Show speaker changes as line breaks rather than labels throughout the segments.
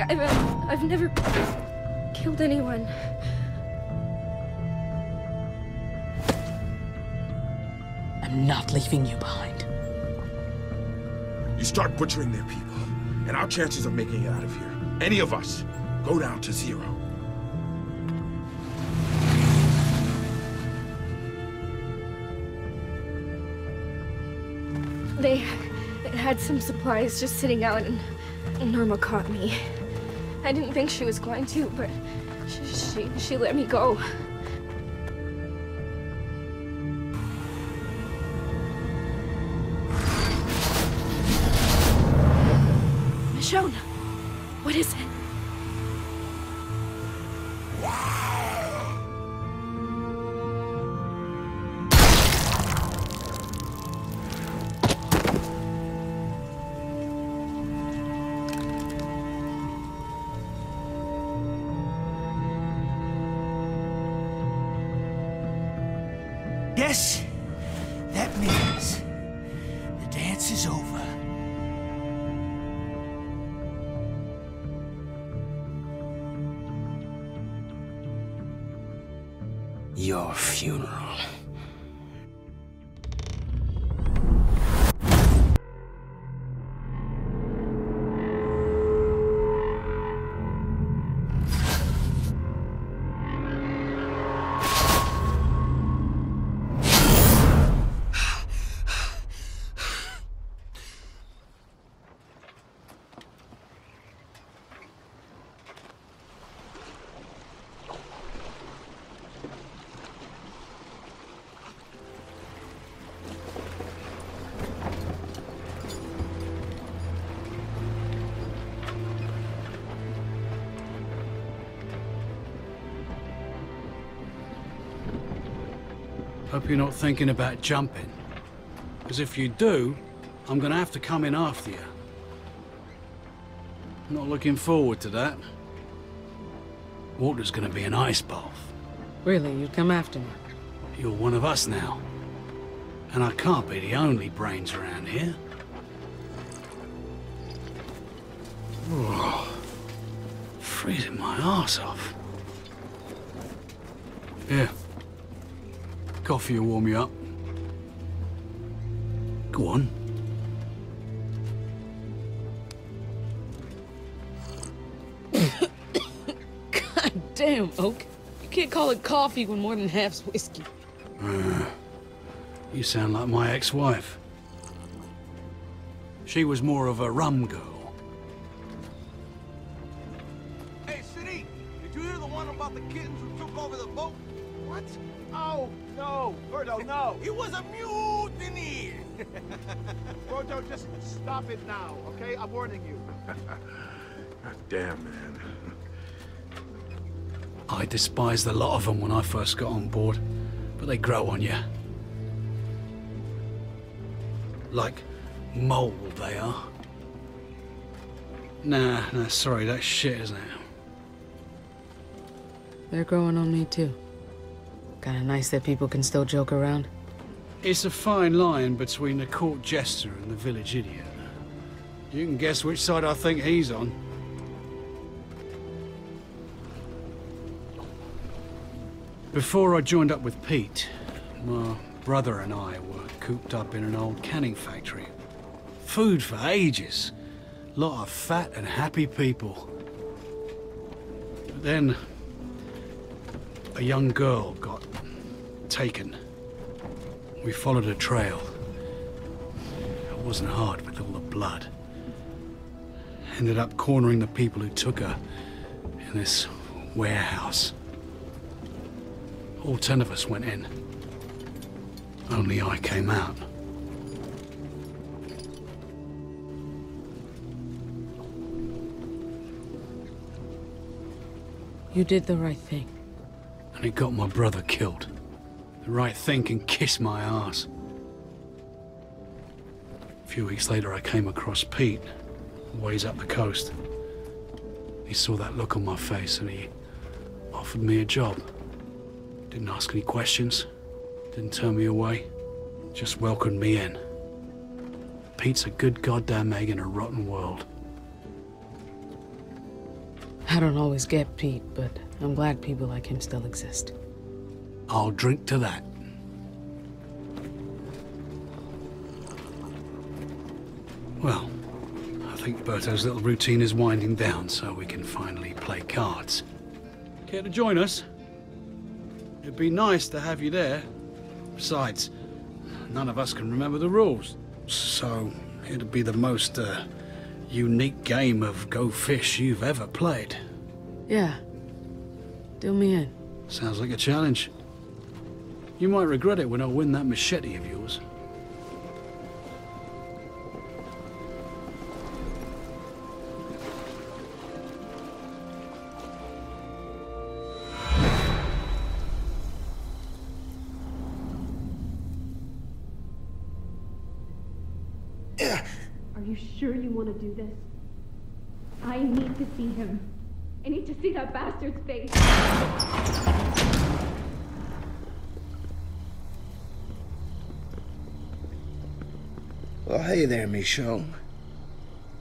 I, I've, I've never killed anyone.
I'm not leaving you behind.
You start butchering their people, and our chances of making it out of here, any of us, go down to zero.
They, they had some supplies just sitting out, and Norma caught me. I didn't think she was going to, but she, she, she let me go.
Your funeral.
You're not thinking about jumping. Because if you do, I'm gonna have to come in after you. Not looking forward to that. Water's gonna be an ice bath.
Really, you'd come after me?
You're one of us now. And I can't be the only brains around here. Oh, freezing my ass off. Here. Coffee will warm you up. Go on.
God damn, Oak. You can't call it coffee when more than half's whiskey.
Uh, you sound like my ex-wife. She was more of a rum girl.
Hey, City! Did you hear the one about the kittens who took over the boat? What? Oh, no. Berto, no. He was a mutiny!
Rojo, just stop it now, okay? I'm warning you.
Damn, man.
I despised a lot of them when I first got on board, but they grow on you. Like mold, they are. Nah, nah, sorry, that's shit, isn't it?
They're growing on me, too. Kinda nice that people can still joke around.
It's a fine line between the court jester and the village idiot. You can guess which side I think he's on. Before I joined up with Pete, my brother and I were cooped up in an old canning factory. Food for ages. Lot of fat and happy people. But then, a young girl got taken. We followed a trail. It wasn't hard with all the blood. Ended up cornering the people who took her in this warehouse. All ten of us went in. Only I came out.
You did the right thing.
And it got my brother killed. The right thing can kiss my ass. A few weeks later, I came across Pete, ways up the coast. He saw that look on my face and he offered me a job. Didn't ask any questions, didn't turn me away, just welcomed me in. Pete's a good goddamn egg in a rotten world.
I don't always get Pete, but I'm glad people like him still exist.
I'll drink to that. Well, I think Berto's little routine is winding down, so we can finally play cards. Care to join us? It'd be nice to have you there. Besides, none of us can remember the rules, so it'd be the most uh, unique game of Go Fish you've ever played.
Yeah. Do me in.
Sounds like a challenge. You might regret it when I win that machete of yours.
Are you sure you want to do this? I need to see him. I need to see that bastard's face.
Well, hey there, Michonne.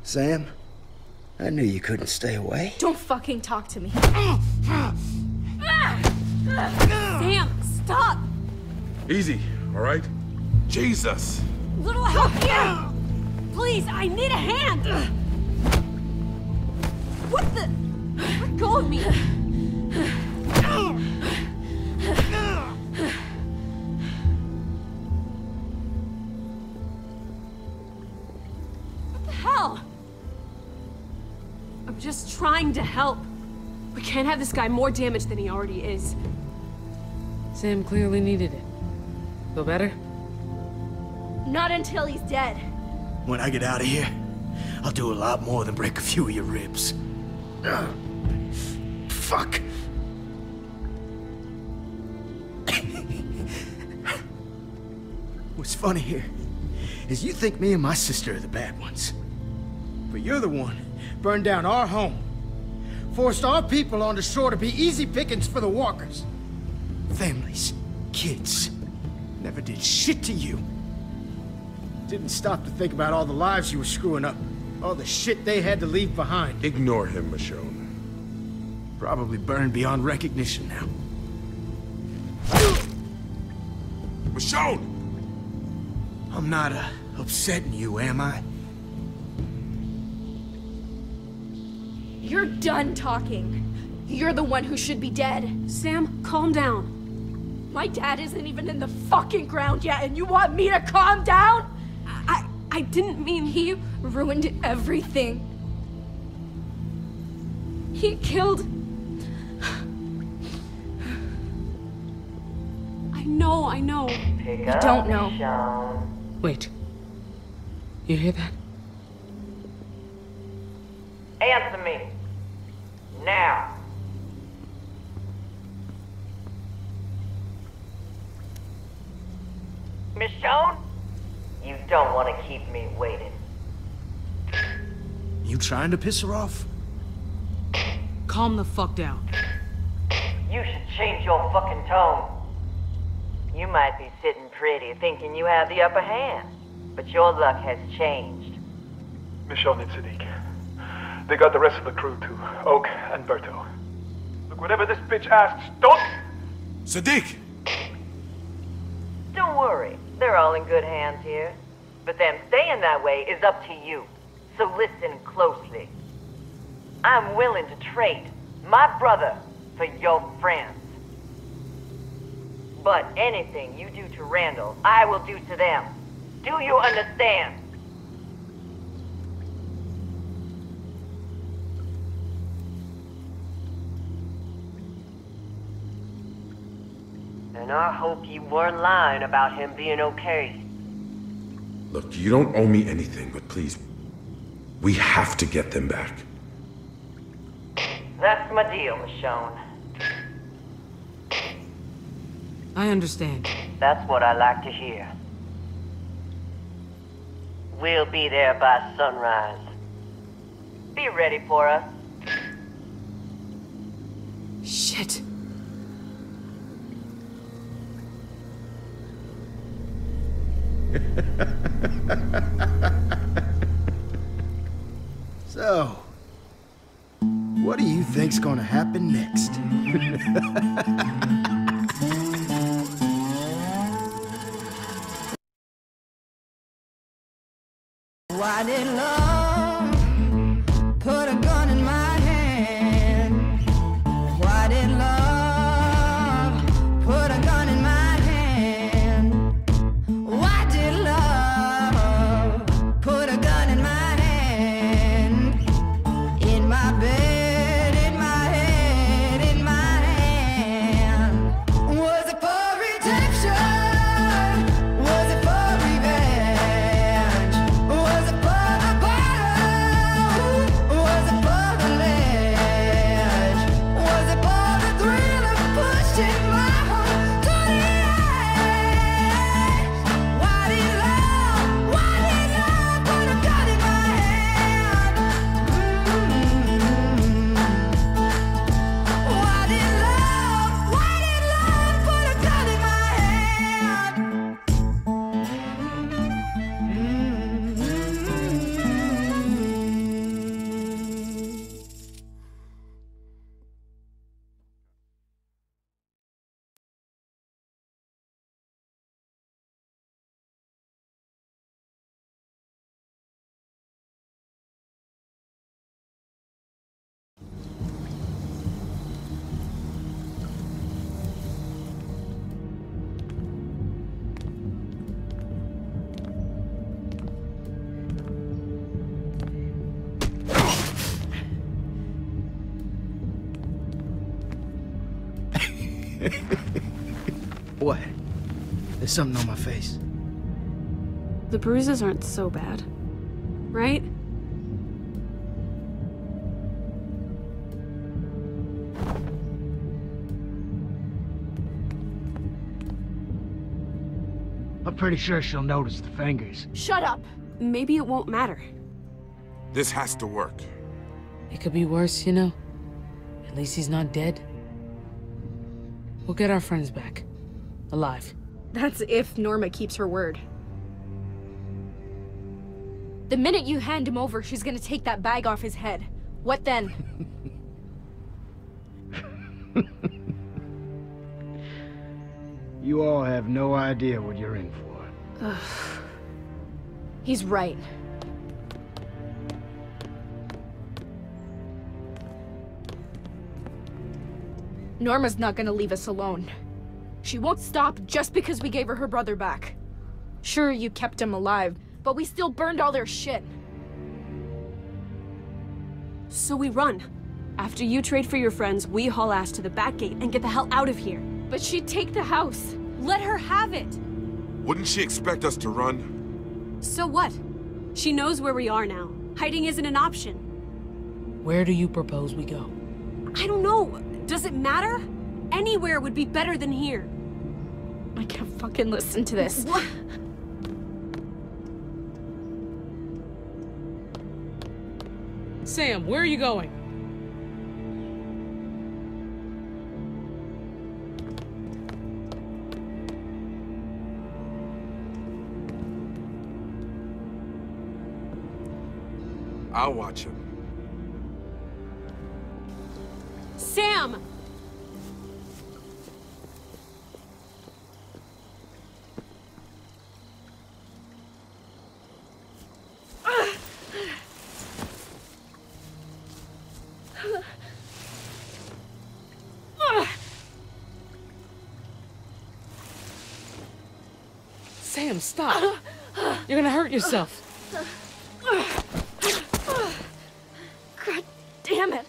Sam, I knew you couldn't stay away.
Don't fucking talk to me.
Sam, stop!
Easy, all right? Jesus!
Little help here! Please, I need a hand! What the? Let go of me! Just trying to help. We can't have this guy more damaged than he already is.
Sam clearly needed it. Feel better?
Not until he's dead.
When I get out of here, I'll do a lot more than break a few of your ribs. Ugh. Fuck. What's funny here is you think me and my sister are the bad ones. But you're the one burned down our home. Forced our people on the shore to be easy pickings for the walkers. Families, kids, never did shit to you. Didn't stop to think about all the lives you were screwing up. All the shit they had to leave behind.
Ignore him, Michonne.
Probably burned beyond recognition now.
Michonne!
I'm not, uh, upsetting you, am I?
You're done talking. You're the one who should be dead.
Sam, calm down.
My dad isn't even in the fucking ground yet, and you want me to calm down?
I I didn't mean
He ruined everything. He killed.
I know, I know.
You don't know.
Wait. You hear that?
Answer me. Now. Michonne? You don't want to keep me waiting.
You trying to piss her off?
Calm the fuck down.
You should change your fucking tone. You might be sitting pretty thinking you have the upper hand, but your luck has changed.
Michonne and Sadiq. They got the rest of the crew too. Oak and Berto. Look, whatever this bitch asks, don't...
Sadiq!
Don't worry, they're all in good hands here. But them staying that way is up to you. So listen closely. I'm willing to trade my brother for your friends. But anything you do to Randall, I will do to them. Do you understand? And I hope you weren't lying about him being okay.
Look, you don't owe me anything, but please, we have to get them back.
That's my deal, Michonne.
I understand.
That's what I like to hear. We'll be there by sunrise. Be ready for us.
Shit.
So,
What do you think's gonna happen next? There's something on my face.
The bruises aren't so bad. Right?
I'm pretty sure she'll notice the fingers.
Shut up! Maybe it won't matter.
This has to work.
It could be worse, you know? At least he's not dead. We'll get our friends back. Alive.
That's if Norma keeps her word. The minute you hand him over, she's gonna take that bag off his head. What then?
You all have no idea what you're in for.
Ugh. He's right. Norma's not gonna leave us alone. She won't stop just because we gave her her brother back. Sure, you kept him alive, but we still burned all their shit.
So we run. After you trade for your friends, we haul ass to the back gate and get the hell out of here.
But she'd take the house. Let her have it.
Wouldn't she expect us to run?
So what? She knows where we are now. Hiding isn't an option.
Where do you propose we go?
I don't know. Does it matter? Anywhere would be better than here.
I can't fucking listen to this.
What?
Sam, where are you going?
I'll watch him.
Sam!
Stop. You're gonna hurt yourself.
God damn it.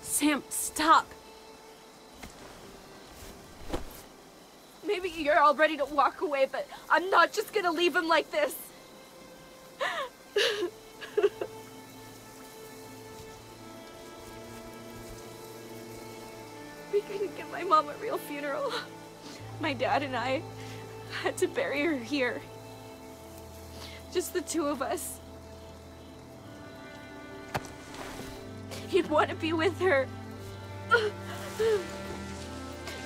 Sam, stop.
Maybe you're all ready to walk away, but I'm not just gonna leave him like this. we couldn't give my mom a real funeral. My dad and I had to bury her here. Just the two of us. He'd want to be with her.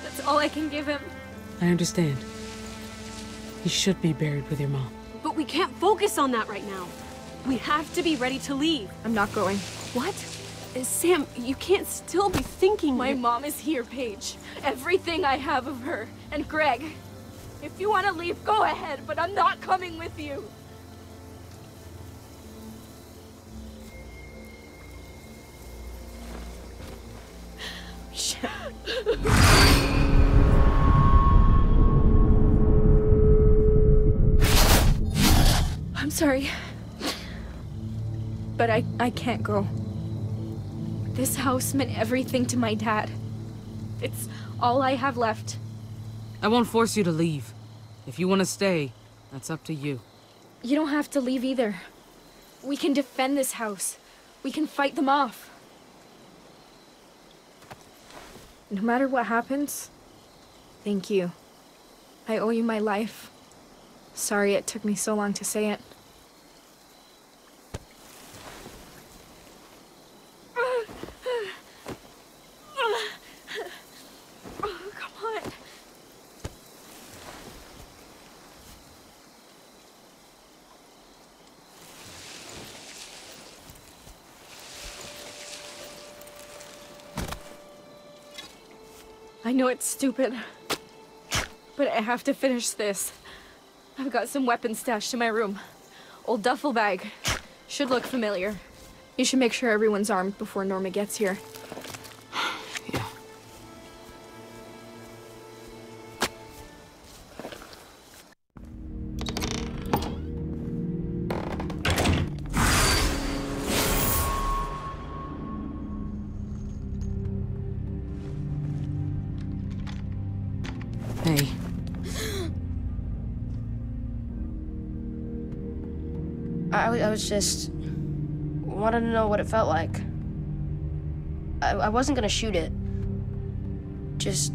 That's all I can give him.
I understand. He should be buried with your mom.
But we can't focus on that right now. We have to be ready to leave.
I'm not going.
What? Uh, Sam, you can't still be thinking
My mom is here, Paige. Everything I have of her. And Greg. If you want to leave, go ahead, but I'm not coming with you. I'm sorry. But I, I can't go. This house meant everything to my dad. It's all I have left.
I won't force you to leave. If you want to stay, that's up to you.
You don't have to leave either. We can defend this house. We can fight them off. No matter what happens, thank you. I owe you my life. Sorry it took me so long to say it. Oh, come on. I know it's stupid, but I have to finish this. I've got some weapons stashed in my room. Old duffel bag. Should look familiar. You should make sure everyone's armed before Norma gets here.
Just wanted to know what it felt like. I, I wasn't gonna shoot it. Just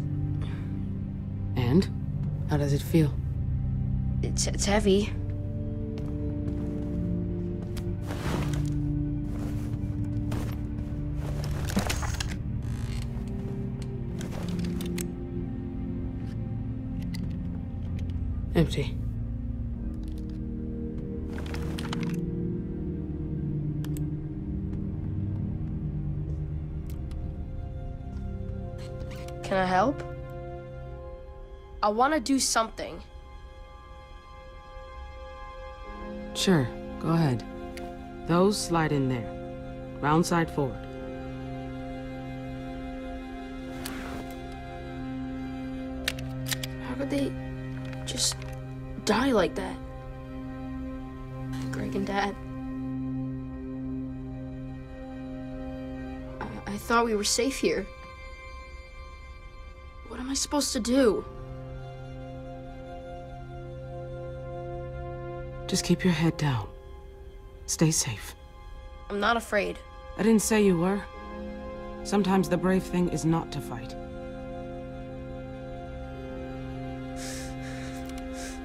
and? How does it feel?
it's it's heavy.
Empty.
Can I help? I want to do something.
Sure, go ahead. Those slide in there. Round side forward.
How could they just die like that? Greg and Dad. I, I thought we were safe here. What am I supposed to do?
Just keep your head down. Stay safe.
I'm not afraid.
I didn't say you were. Sometimes the brave thing is not to fight.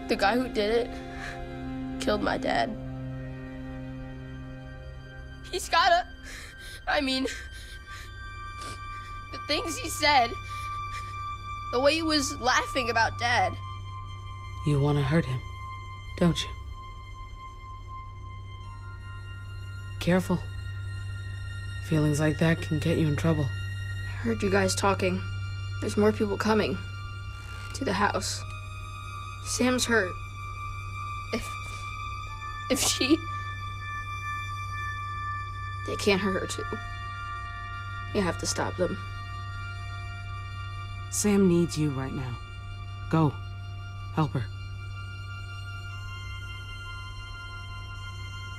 The guy who did it killed my dad. He's gotta. I mean, the things he said, the way he was laughing about dad.
You want to hurt him, don't you? Careful. Feelings like that can get you in trouble.
I heard you guys talking. There's more people coming to the house. Sam's hurt. If. If she. They can't hurt her too. You have to stop them.
Sam needs you right now. Go. Help her.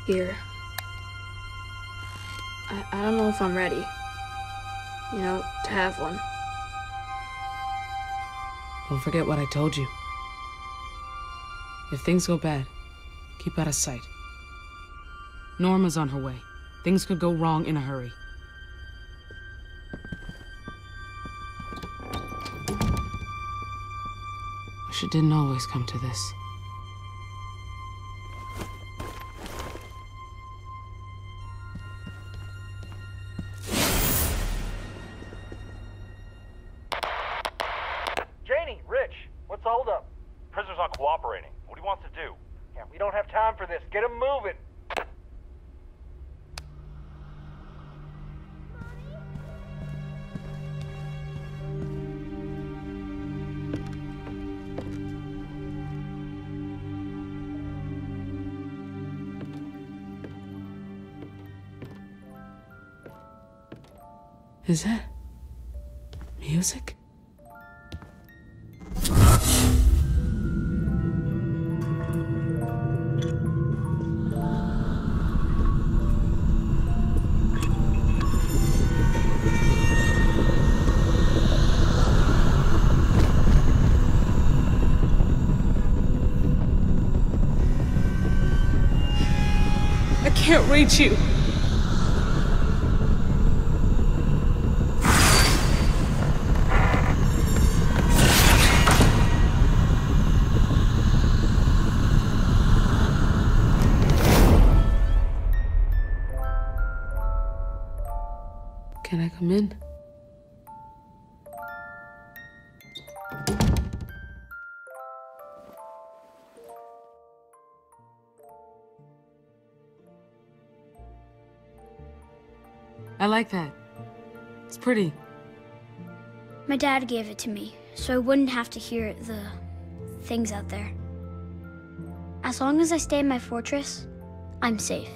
Here. I, I don't know if I'm ready. You know, to have one.
Don't forget what I told you. If things go bad, keep out of sight. Norma's on her way. Things could go wrong in a hurry. It didn't always come to this.
Janie, Rich, what's the holdup? Prisoner's not cooperating. What do he wants to do? Yeah, we don't have time for this. Get him moving.
Is that music? I can't reach you. Come in? I like that. It's pretty.
My dad gave it to me, so I wouldn't have to hear the things out there. As long as I stay in my fortress, I'm safe.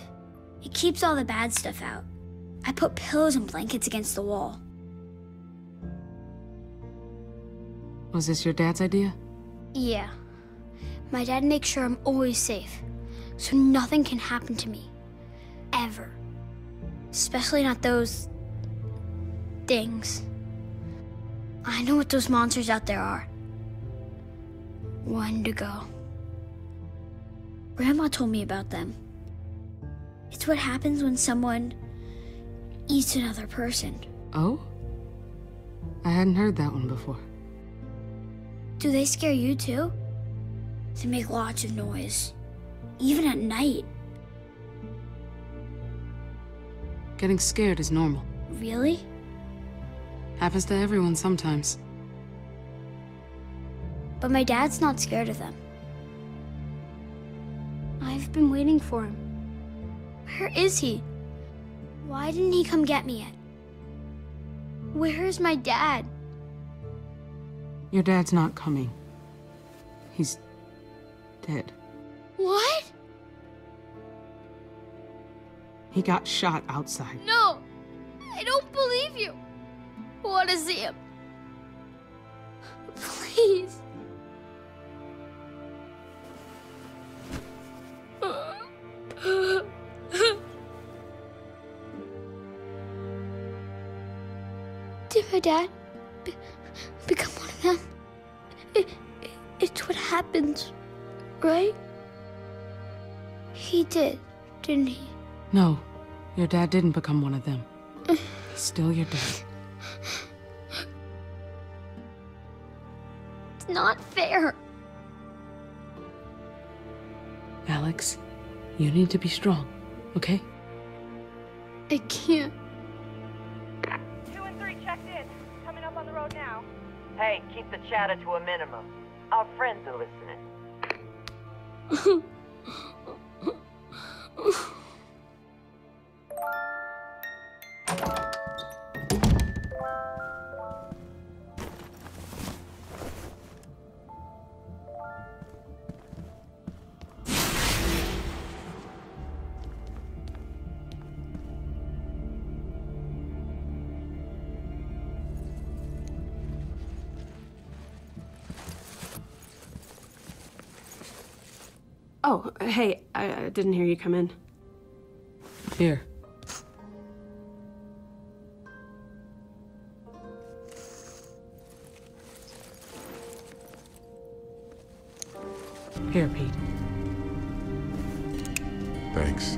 It keeps all the bad stuff out. I put pillows and blankets against the wall.
Was this your dad's idea?
Yeah. My dad makes sure I'm always safe, so nothing can happen to me. Ever. Especially not those. things. I know what those monsters out there are. Wendigo. Grandma told me about them. It's what happens when someone eats another person.
Oh? I hadn't heard that one before.
Do they scare you too? They make lots of noise, even at night.
Getting scared is normal.
Really?
Happens to everyone sometimes.
But my dad's not scared of them. I've been waiting for him. Where is he? Why didn't he come get me yet? Where is my dad?
Your dad's not coming. He's dead.
What?
He got shot outside.
No! I don't believe you! I want to see him. Please. My dad be- become one of them? It, it, it's what happens, right? He did, didn't he?
No, your dad didn't become one of them. He's still your dad.
It's not fair.
Alex, you need to be strong, okay?
I can't.
Hey, keep the chatter to a minimum. Our friends are listening.
Oh, hey, I, I didn't hear you come in.
Here. Here, Pete.
Thanks.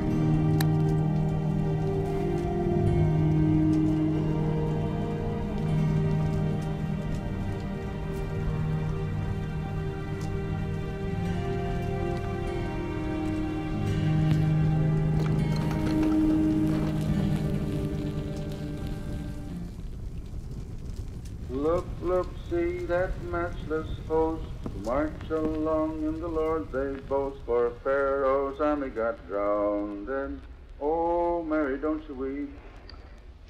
Along in the Lord they boast. For Pharaoh's army got drowned. And oh, Mary, don't you weep.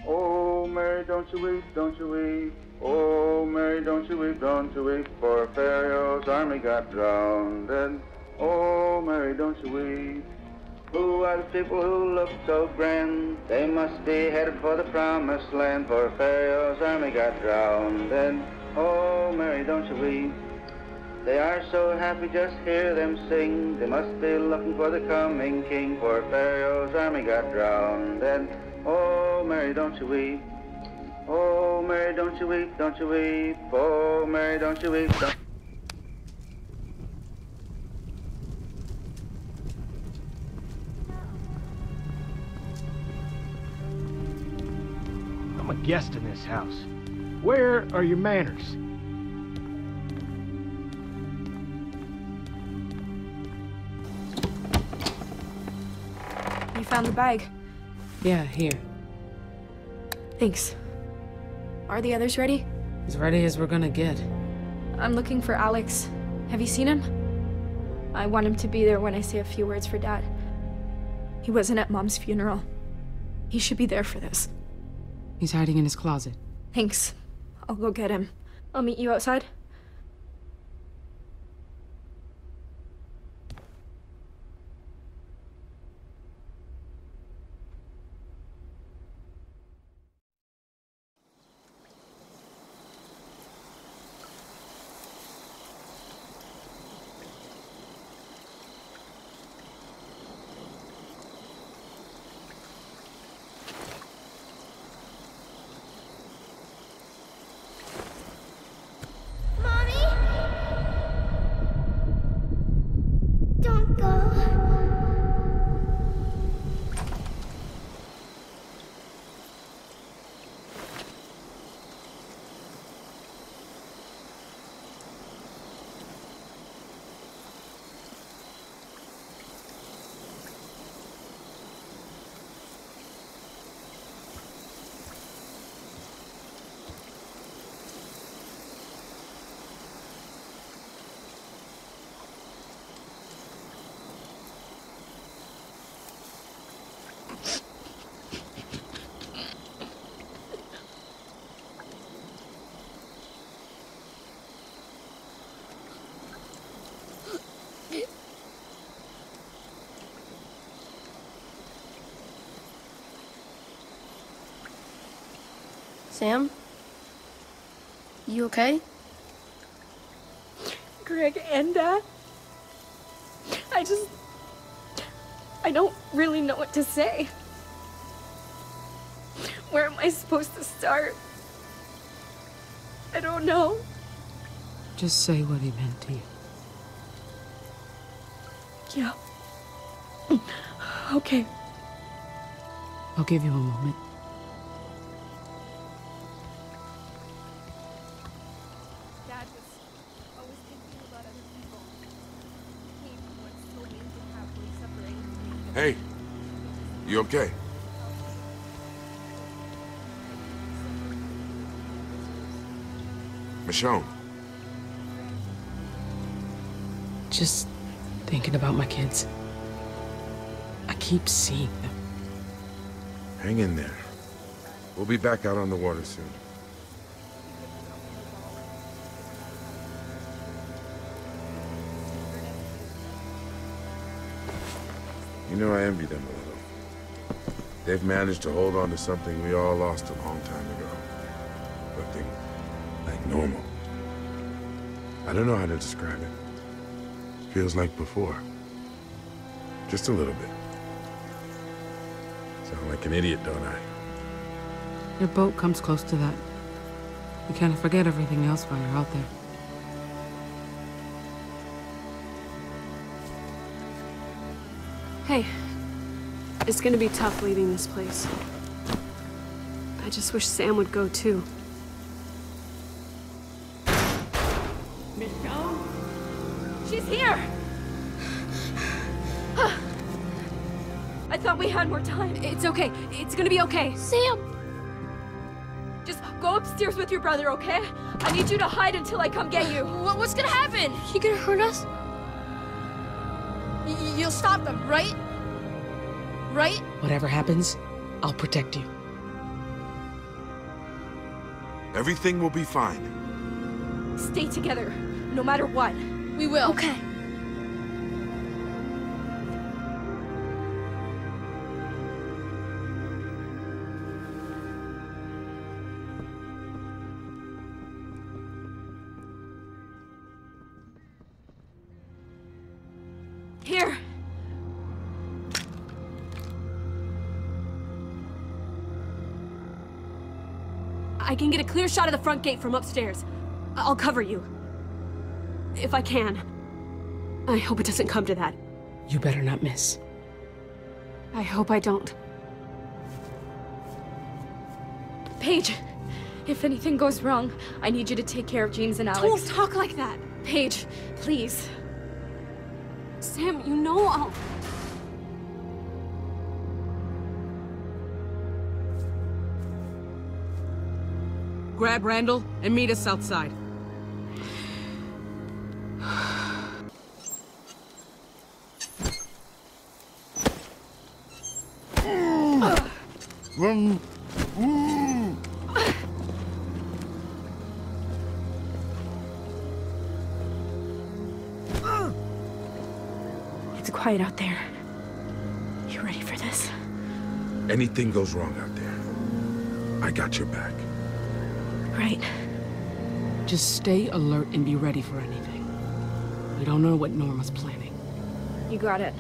Oh, Mary, don't you weep, don't you weep. Oh, Mary, don't you weep, don't you weep. For Pharaoh's army got drowned. And oh, Mary, don't you weep. Who are the people who look so grand? They must be headed for the promised land, for Pharaoh's army got drowned. And oh, Mary, don't you weep? They are so happy, just hear them sing. They must be looking for the coming king, for Pharaoh's army got drowned. And oh, Mary, don't you weep? Oh, Mary, don't you weep, don't you weep? Oh, Mary, don't you weep? Don't...
I'm a guest in this house. Where are your manners?
Found the bag.
Yeah, here.
Thanks. Are the others ready?
As ready as we're gonna get.
I'm looking for Alex. Have you seen him? I want him to be there when I say a few words for Dad. He wasn't at Mom's funeral. He should be there for this.
He's hiding in his closet.
Thanks. I'll go get him. I'll meet you outside.
Don't go.
Sam? You okay?
Greg and Dad. I just. I don't really know what to say. Where am I supposed to start? I don't know.
Just say what he meant to you.
Yeah. Okay.
I'll give you a moment.
Dad was always thinking about other people. He was so mean to happily separate.
Hey, you okay? Michonne,
Just thinking about my kids. I keep seeing them.
hang in there. We'll be back out on the water soon. You know, I envy them a little. They've managed to hold on to something we all lost a long time ago. Something like normal. I don't know how to describe it. Feels like before. Just a little bit. Sound like an idiot, don't I?
Your boat comes close to that. You of forget everything else while you're out there.
It's gonna be tough leaving this place. I just wish Sam would go too. Michonne?
She's here! I thought we had more time.
It's okay. It's gonna be okay.
Sam!
Just go upstairs with your brother, okay? I need you to hide until I come get you.
What's gonna happen?
You gonna hurt us?
Y- you'll stop them, right? Right?
Whatever happens, I'll protect you.
Everything will be fine.
Stay together, no matter what.
We will.
Okay.
I can get a clear shot of the front gate from upstairs. I- I'll cover you. If I can. I hope it doesn't come to that.
You better not miss.
I hope I don't.
Paige, if anything goes wrong, I need you to take care of James and Alex.
Don't talk like that!
Paige, please.
Sam, you know I'll...
Grab Randall and meet us outside.
It's quiet out there. You ready for this?
Anything goes wrong out there, I got your back.
Right.
Just stay alert and be ready for anything. We don't know what Norma's planning.
You got it.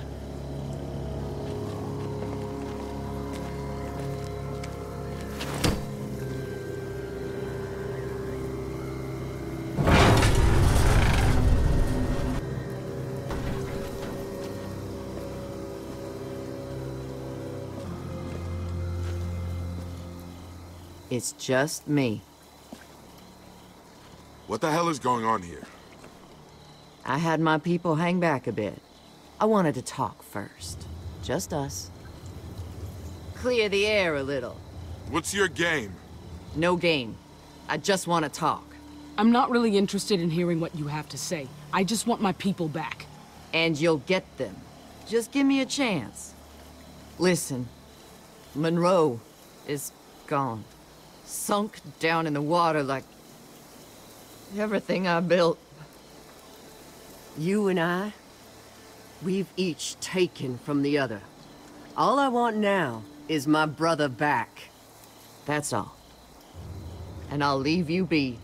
It's just me.
What the hell is going on here?
I had my people hang back a bit. I wanted to talk first. Just us. Clear the air a little.
What's your game?
No game. I just want to talk.
I'm not really interested in hearing what you have to say. I just want my people back.
And you'll get them. Just give me a chance. Listen. Monroe is gone. Sunk down in the water like... everything I built.
You and I, we've each taken from the other. All I want now is my brother back.
That's all. And I'll leave you be.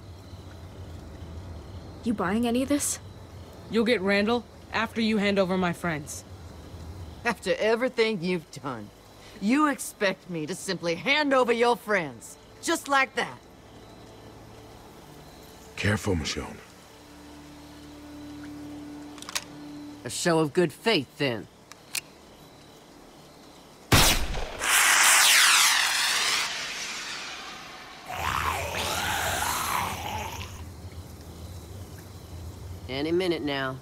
You buying any of this?
You'll get Randall after you hand over my friends.
After everything you've done, you expect me to simply hand over your friends. Just like that.
Careful, Michonne.
A show of good faith, then. Any minute now.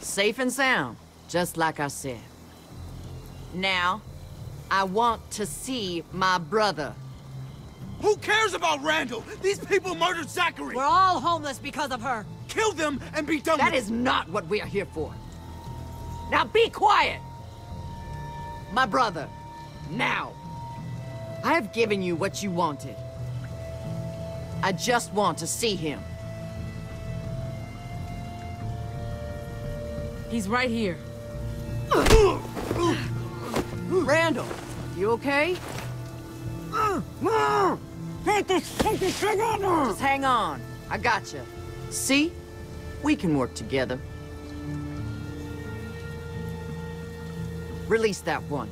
Safe and sound, just like I said. Now, I want to see my brother.
Who cares about Randall? These people murdered Zachary!
We're all homeless because of her.
Kill them and be done
That
with
is not what we are here for. Now be quiet! My brother, now. I have given you what you wanted. I just want to see him.
He's right here.
Randall, you okay? Just hang on. I got gotcha. See? We can work together. Release that one.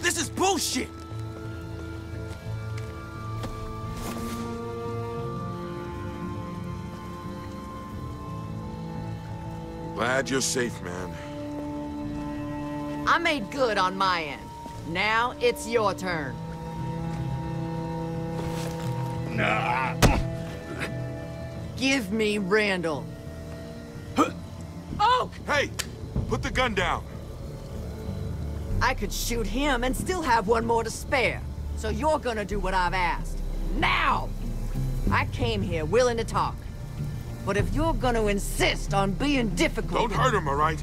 This is bullshit!
Glad you're safe, man.
I made good on my end. Now it's your turn.
Nah.
Give me Randall.
Oh! Hey! Put the gun down.
I could shoot him and still have one more to spare. So you're gonna do what I've asked. Now! I came here willing to talk. But if you're gonna insist on being difficult...
Don't hurt him, all right?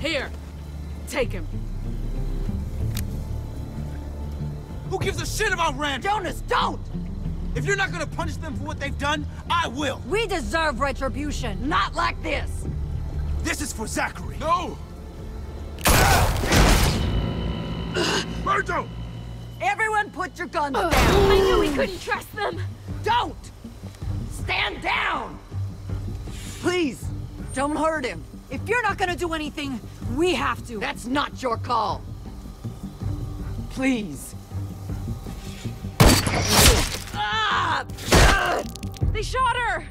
Here, take him.
Who gives a shit about Randall?
Jonas, don't!
If you're not gonna punish them for what they've done, I will!
We deserve retribution, not like this!
This is for Zachary!
No! Berto!
Everyone put your guns down!
I knew we couldn't trust them!
Don't! Stand down! Please, don't hurt him. If you're not gonna do anything, we have to. That's not your call. Please.
Ah! They shot her!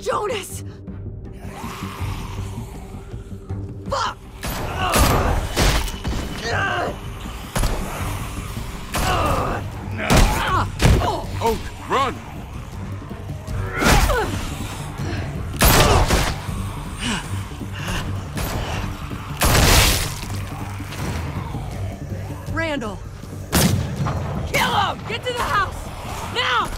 Jonas! Fuck!
Oak, run!
Randall! Kill him! Get to the house! Now!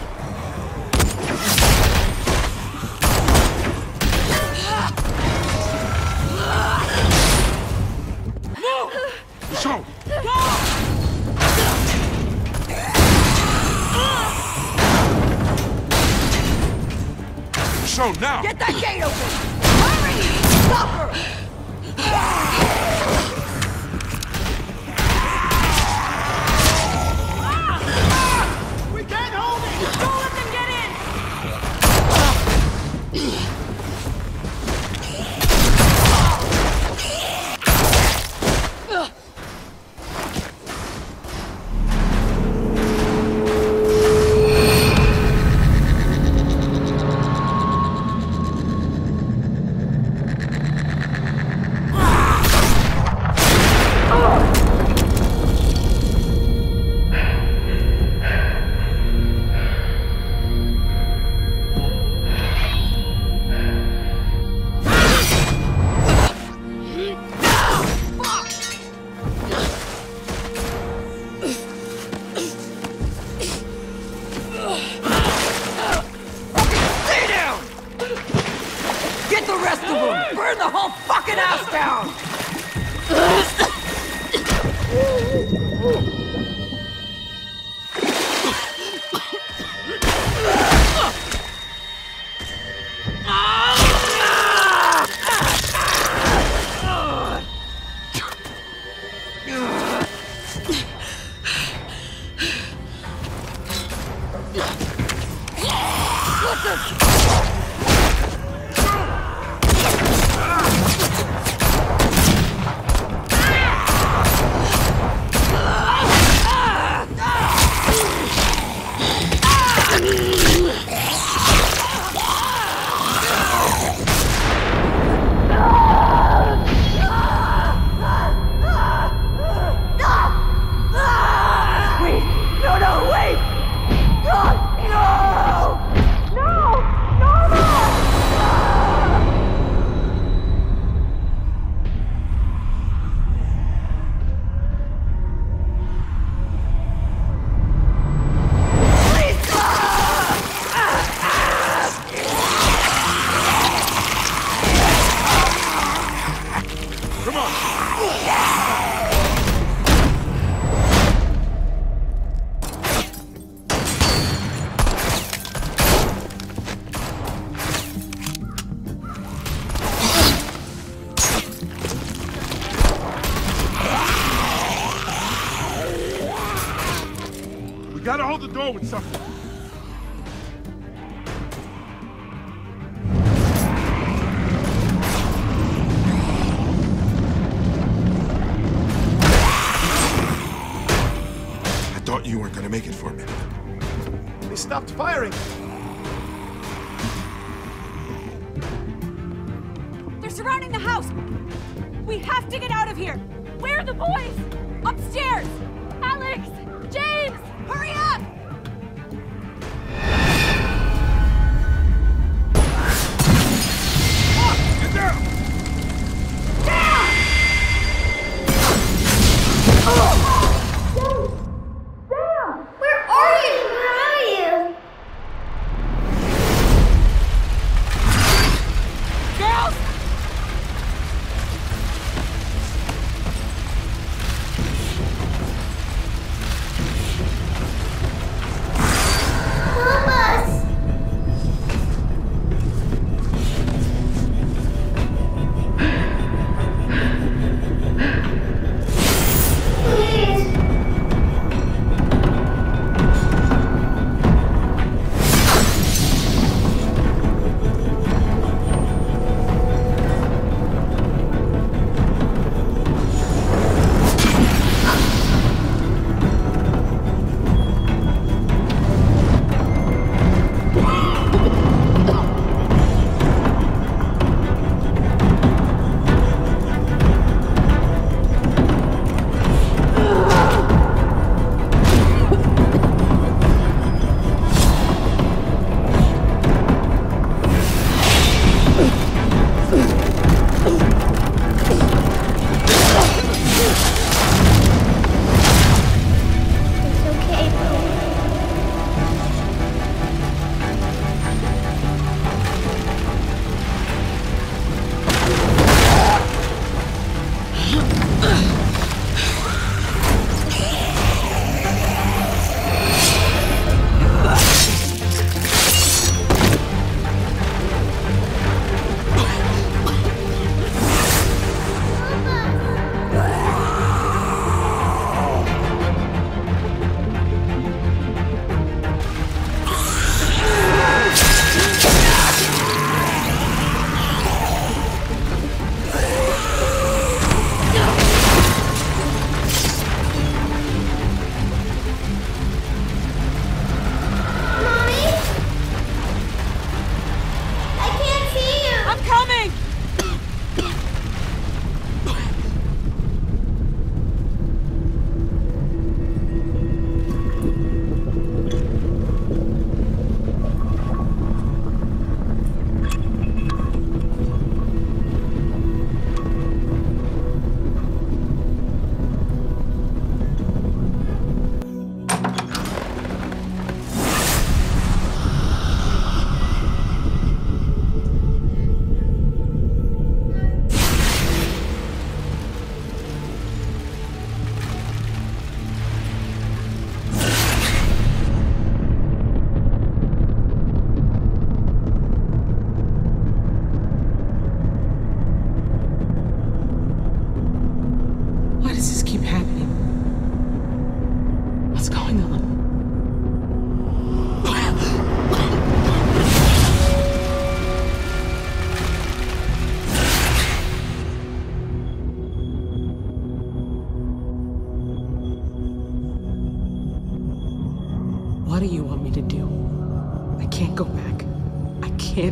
Move!
Show! Show now!
Get that gate open! Hurry! Stop her!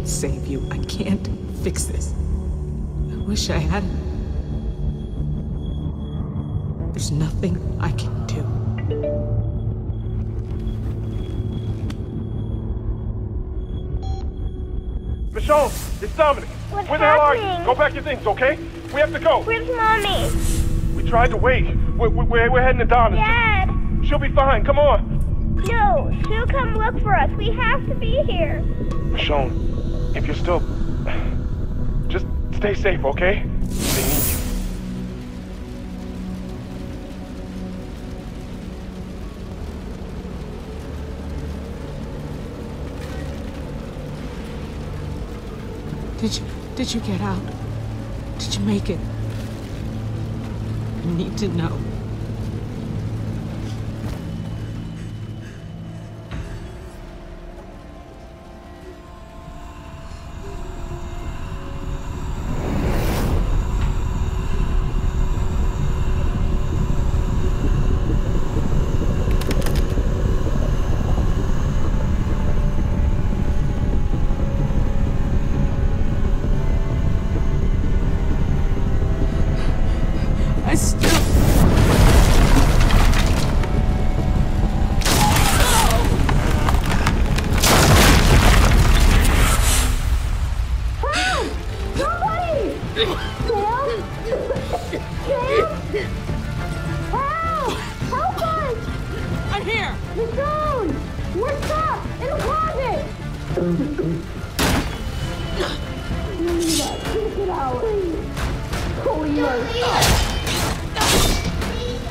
Can't
save you. I can't fix this. I wish I had. There's nothing I can do.
Michonne, it's Dominic.
What's
Where the hell are
happening?
you? Go pack your things, okay? We have to go.
Where's mommy?
We tried to wait. We're, we're, we're heading to Donna's.
Dad!
She'll be fine. Come on.
No, she'll come look for us. We have to be here.
Michonne, if you're still. Just stay safe, okay? They need you.
Did you did you get out? Did you make it? I need to know.
Get out. Us. Please.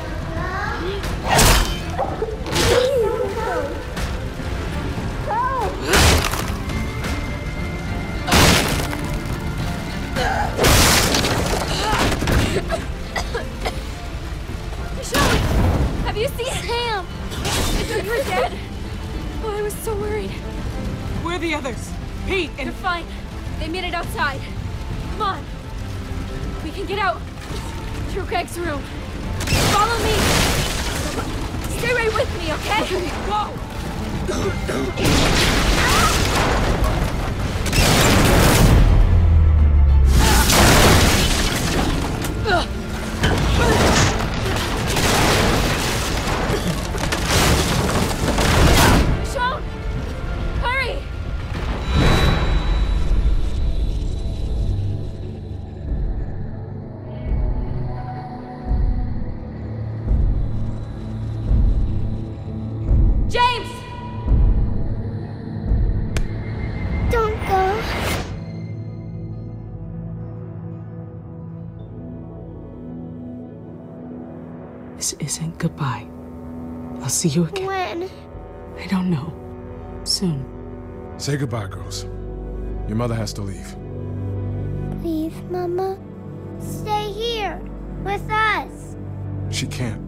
Have you seen Sam? I thought you were dead. Oh, I was so worried.
Where are the others? Pete and...
They're fine. They made it outside. Through Follow me. Stay right with me, okay? Go.
See you again.
When?
I don't know. Soon.
Say goodbye, girls. Your mother has to leave.
Please, Mama. Stay here with us.
She can't.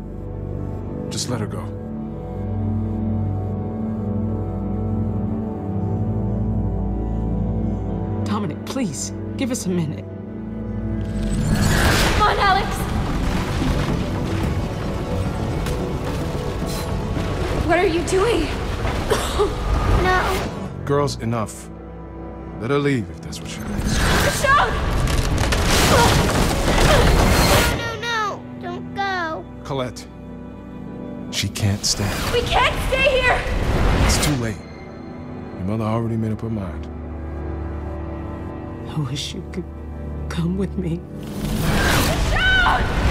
Just let her go.
Dominic, please, give us a minute.
What are you doing?
no.
Girls, enough. Let her leave if that's what she wants.
Michonne!
No, no, no. Don't go.
Colette. She can't stay.
We can't stay here!
It's too late. Your mother already made up her mind.
I wish you could come with me.
I'm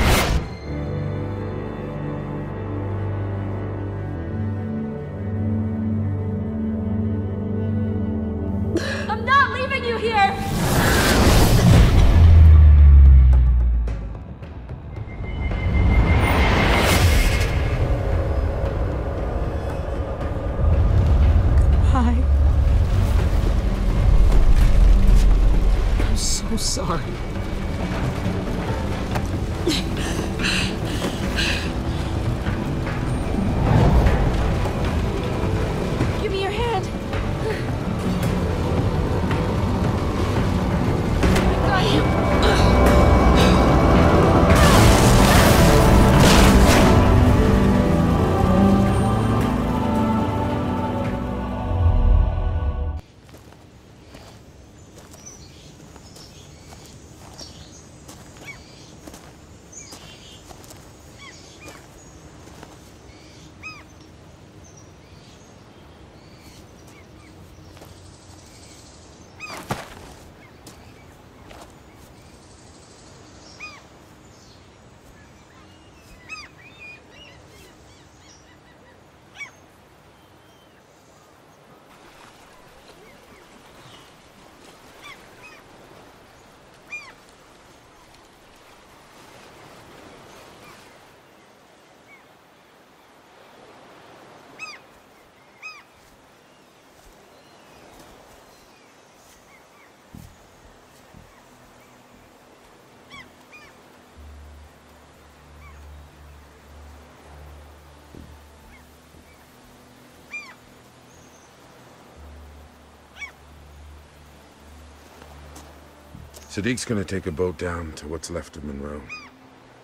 Sadiq's gonna take a boat down to what's left of Monroe.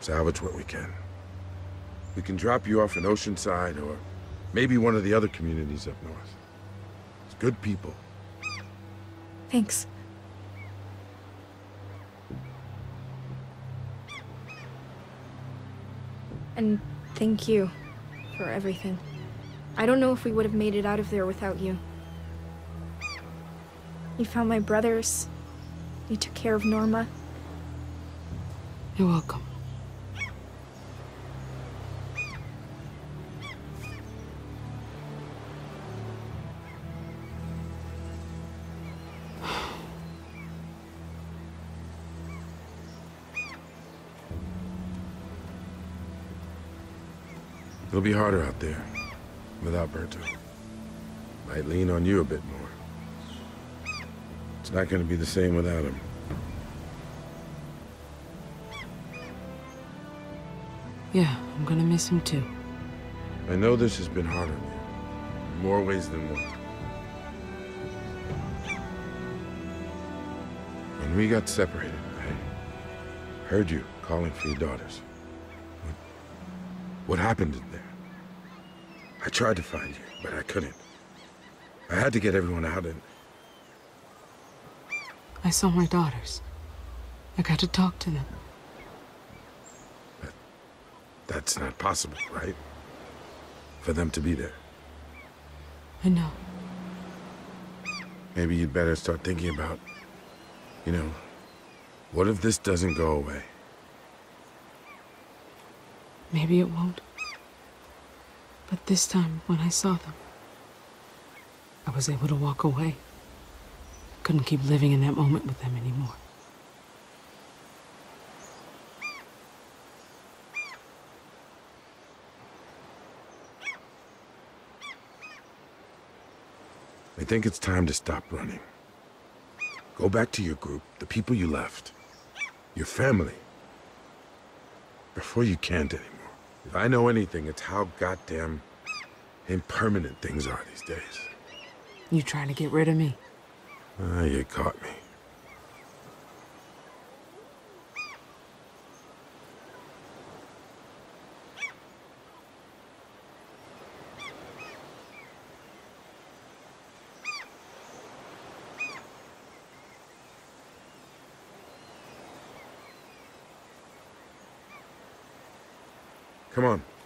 Salvage what we can. We can drop you off in Oceanside or maybe one of the other communities up north. It's good people.
Thanks. And thank you for everything. I don't know if we would have made it out of there without you. You found my brothers. You took care of Norma.
You're welcome.
It'll be harder out there without Berto. Might lean on you a bit more. It's not gonna be the same without him.
Yeah, I'm gonna miss him too.
I know this has been hard on you. In more ways than one. When we got separated, I heard you calling for your daughters. What, what happened in there? I tried to find you, but I couldn't. I had to get everyone out and
I saw my daughters. I got to talk to them.
that's not possible, right? For them to be there.
I know.
Maybe you'd better start thinking about, you know, what if this doesn't go away?
Maybe it won't. But this time, when I saw them, I was able to walk away. I couldn't keep living in that moment with them anymore.
I think it's time to stop running. Go back to your group, the people you left. Your family. Before you can't anymore. If I know anything, it's how goddamn impermanent things are these days.
You trying to get rid of me?
Ah, you caught me. Come on.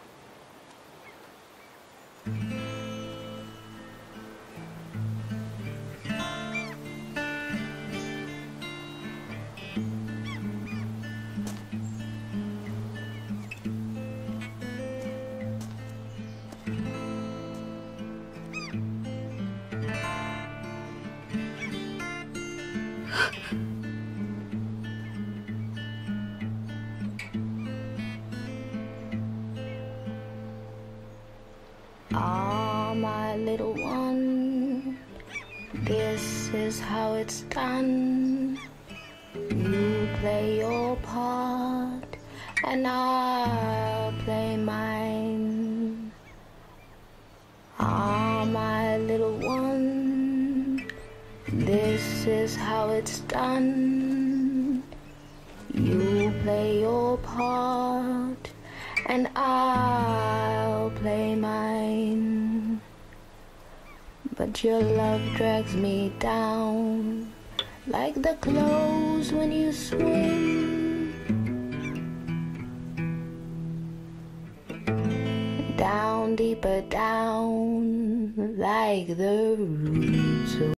How done. You play your part, and I'll play mine. Ah, my little one, this is how it's done. You play your part, and I'll play mine. But your love drags me down like the clothes when you swim. Down, deeper down, like the roots.